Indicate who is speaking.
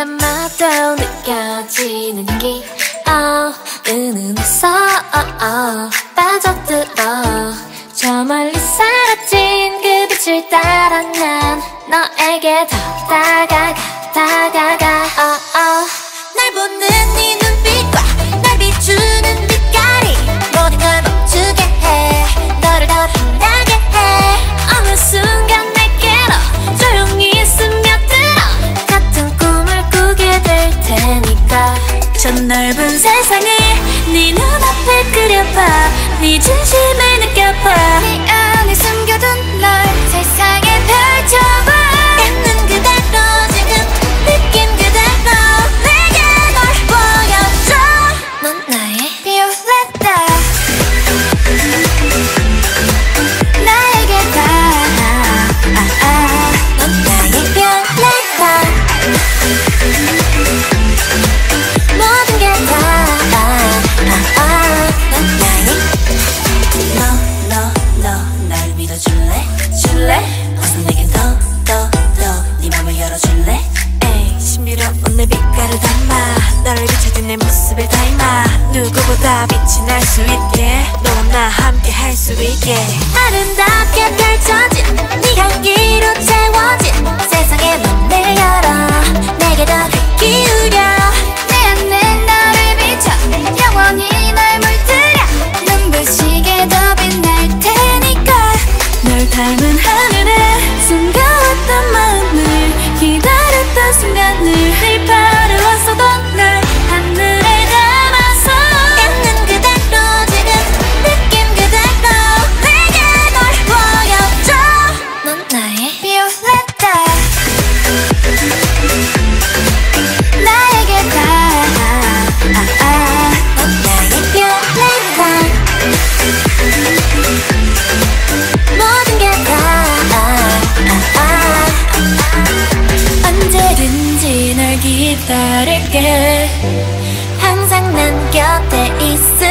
Speaker 1: 시간마다 느껴지는 게 oh, 은은해서 oh, oh, 빠져들어. 저 멀리 사라진 그 빛을 따라 난 너에게 더 다가가 다가. 세상을 네 눈앞에 그려봐 네 진심을 느껴봐 아름답게 펼쳐진 네 향기로 채 기다릴게. 항상 난 곁에 있을